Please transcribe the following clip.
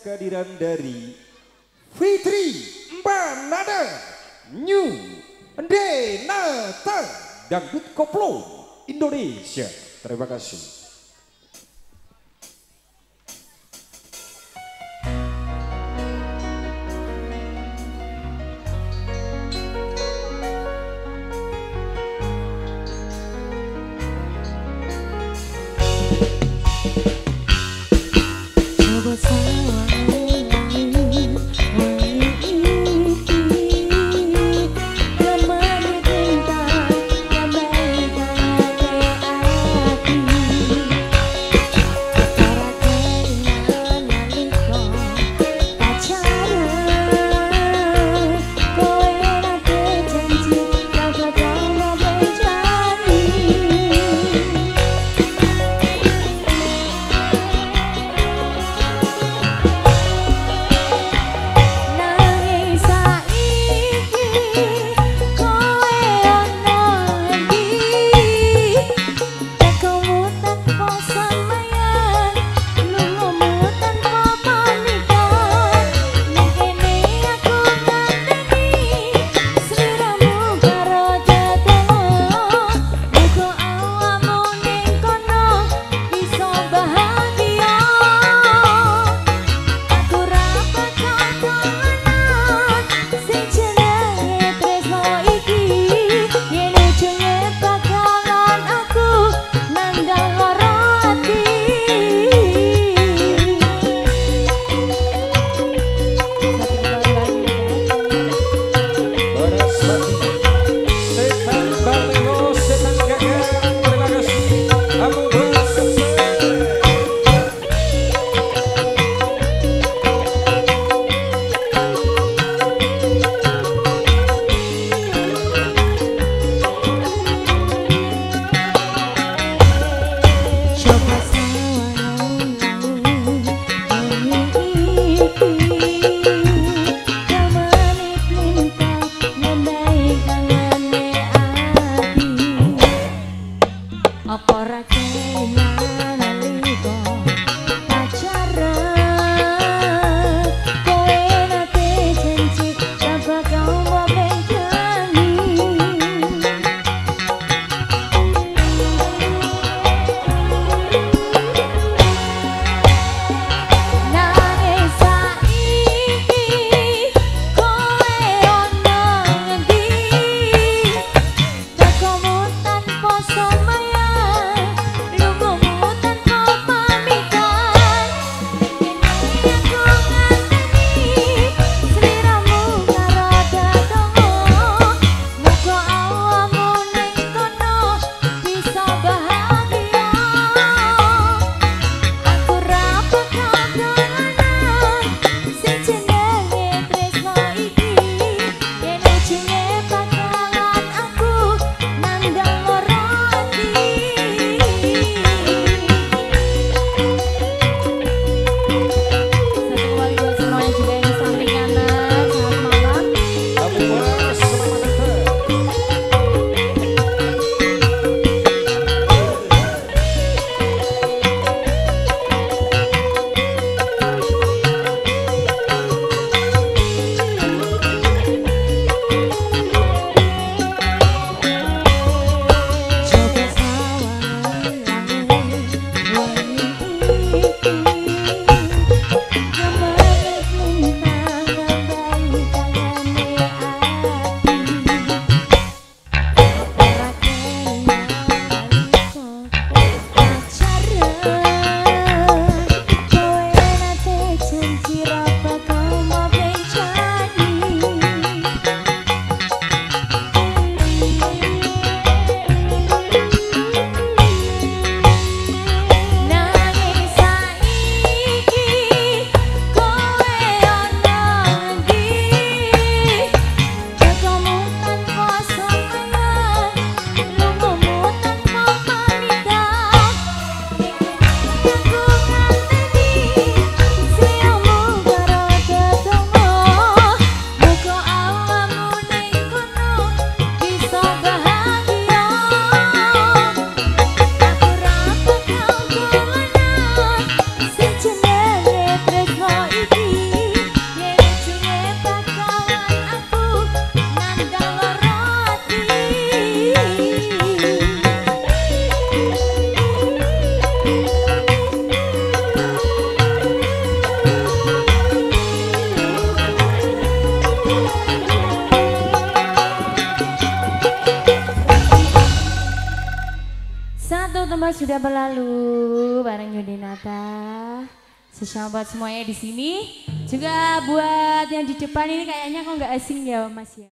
kehadiran dari Fitri Mbanada New Denata Dangdut Koplo Indonesia. Terima kasih. Sudah berlalu bareng Yudinata. Sesama buat semuanya di sini. Juga buat yang di depan ini kayaknya kok nggak asing ya Mas ya.